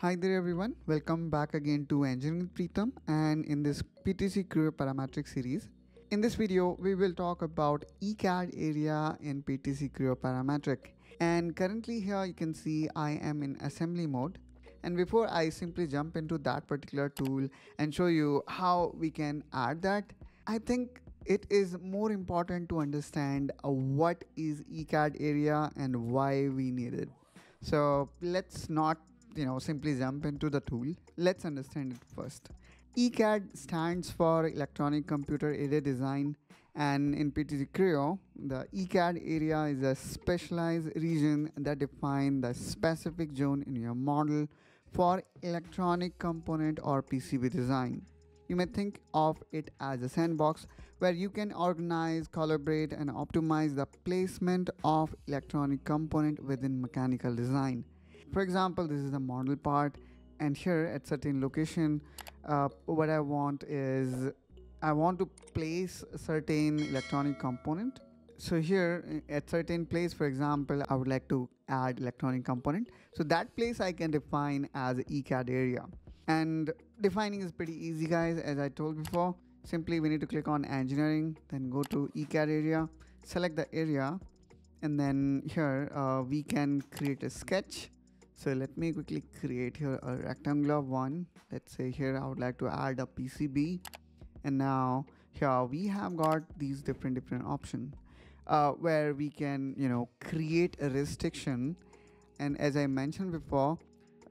Hi there everyone, welcome back again to Engineering Pritam and in this PTC Creo Parametric series. In this video, we will talk about ECAD area in PTC Creo Parametric. And currently here you can see I am in assembly mode. And before I simply jump into that particular tool and show you how we can add that, I think it is more important to understand uh, what is ECAD area and why we need it. So let's not you know simply jump into the tool let's understand it first ECAD stands for Electronic Computer Aided Design and in PTC Creo, the ECAD area is a specialized region that defines the specific zone in your model for electronic component or PCB design. You may think of it as a sandbox where you can organize, collaborate and optimize the placement of electronic component within mechanical design. For example, this is the model part and here at certain location, uh, what I want is I want to place a certain electronic component. So here at certain place, for example, I would like to add electronic component. So that place I can define as ECAD area. And defining is pretty easy guys, as I told before. Simply we need to click on engineering, then go to ECAD area, select the area, and then here uh, we can create a sketch so let me quickly create here a rectangular one. Let's say here i would like to add a pcb and now here we have got these different different options uh, where we can you know create a restriction. And as i mentioned before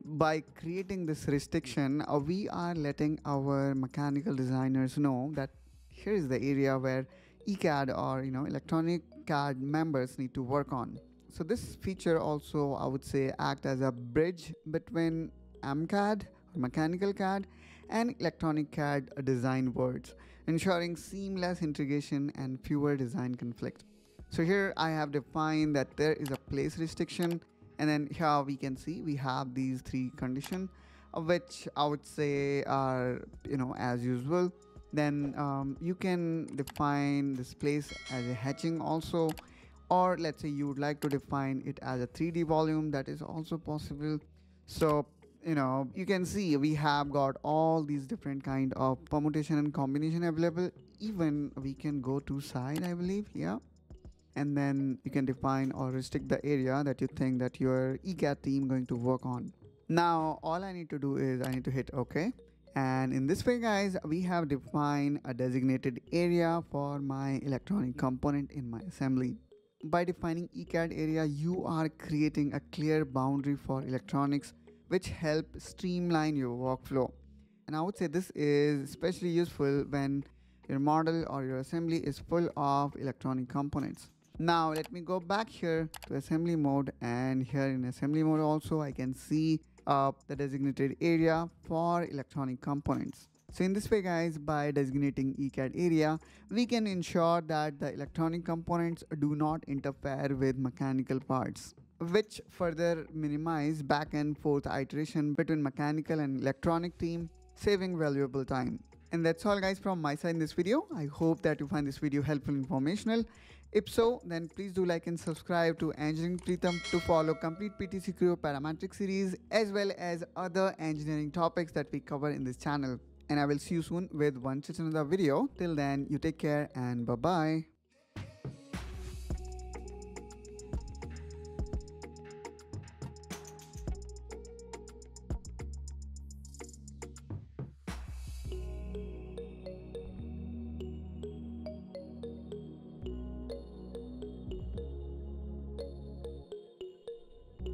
by creating this restriction uh, we are letting our mechanical designers know that here is the area where ecad or you know electronic cad members need to work on so this feature also I would say act as a bridge between MCAD or mechanical CAD and electronic CAD design words, ensuring seamless integration and fewer design conflict. So here I have defined that there is a place restriction and then here we can see we have these three conditions which I would say are you know as usual then um, you can define this place as a hatching also or let's say you would like to define it as a 3d volume that is also possible. So you know you can see we have got all these different kind of permutation and combination available. Even we can go to side i believe yeah. And then you can define or restrict the area that you think that your ECAD team going to work on. Now all i need to do is i need to hit ok. And in this way guys we have defined a designated area for my electronic component in my assembly by defining ECAD area, you are creating a clear boundary for electronics which help streamline your workflow. And I would say this is especially useful when your model or your assembly is full of electronic components. Now let me go back here to assembly mode and here in assembly mode also I can see uh, the designated area for electronic components. So in this way guys, by designating ECAD area, we can ensure that the electronic components do not interfere with mechanical parts which further minimize back and forth iteration between mechanical and electronic team, saving valuable time. And that's all guys from my side in this video. I hope that you find this video helpful and informational. If so, then please do like and subscribe to Engineering Pritam to follow complete PTC Creo parametric series as well as other engineering topics that we cover in this channel and I will see you soon with one such another video. Till then, you take care and bye-bye.